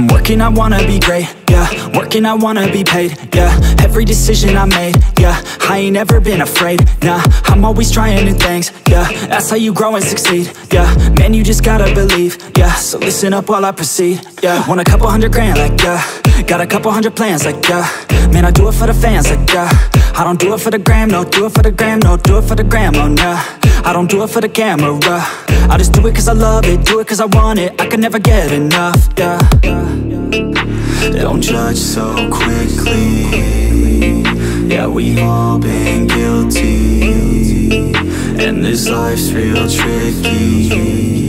I'm working, I wanna be great, yeah. Working, I wanna be paid, yeah. Every decision I made, yeah. I ain't ever been afraid, nah. I'm always trying new things, yeah. That's how you grow and succeed, yeah. Man, you just gotta believe, yeah. So listen up while I proceed, yeah. Want a couple hundred grand, like, yeah. Got a couple hundred plans, like, yeah. Man, I do it for the fans, like, yeah. I don't do it for the gram, no. Do it for the gram, no. Do it for the gram, oh, nah I don't do it for the camera. I just do it cause I love it Do it cause I want it. I can never get enough, yeah. Don't judge so quickly. Yeah, we all been guilty. And this life's real tricky.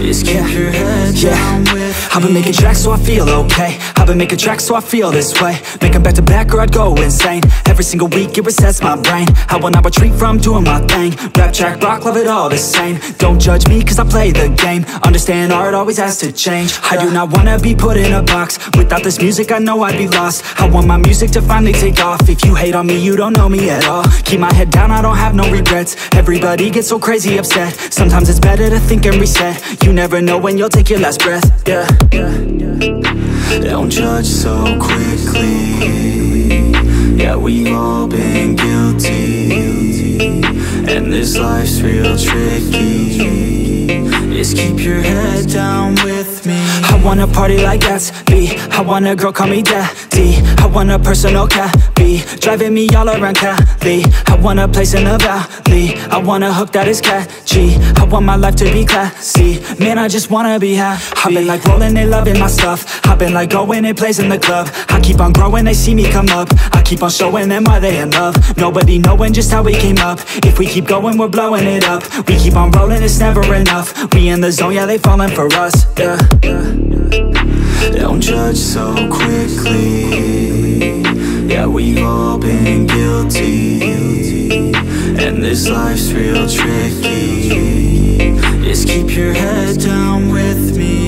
Just keep your head down with I've been making tracks so I feel okay been making tracks so I feel this way. Make 'em back to back or I'd go insane. Every single week it resets my brain. I will not retreat from doing my thing? Rap, track, rock, love it all the same. Don't judge me cause I play the game. Understand art always has to change. I do not wanna be put in a box. Without this music I know I'd be lost. I want my music to finally take off. If you hate on me you don't know me at all. Keep my head down I don't have no regrets. Everybody gets so crazy upset. Sometimes it's better to think and reset. You never know when you'll take your last breath. Yeah, yeah, yeah. Don't judge so quickly. Yeah, we've all been guilty. And this life's real tricky. Just keep your head down with me. I wanna party like Gatsby I want a girl call me daddy. I want a personal cabby Driving me all around Cali. I want a place in the valley. I want a hook that is catchy. I want my life to be classy. Man, I just wanna be happy. I've been like rolling, they loving my stuff. I've been like going and plays in the club. I keep on growing, they see me come up. I keep on showing them why they in love. Nobody knowing just how we came up. If we keep going, we're blowing it up. We keep on rolling, it's never enough. We in the zone, yeah, they falling for us. Yeah. Don't judge so quickly Yeah, we all been guilty. And this life's real tricky. Just keep your head down with me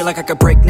feel like I could break now,